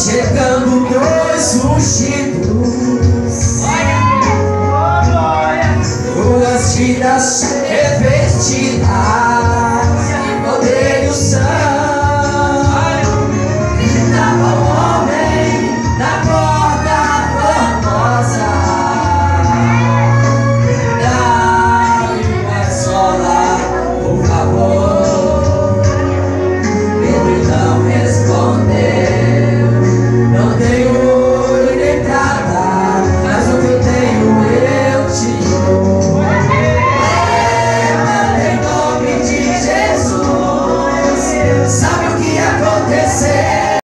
chegando dois ungidos. Duas vidas revertidas. Poder e o sangue.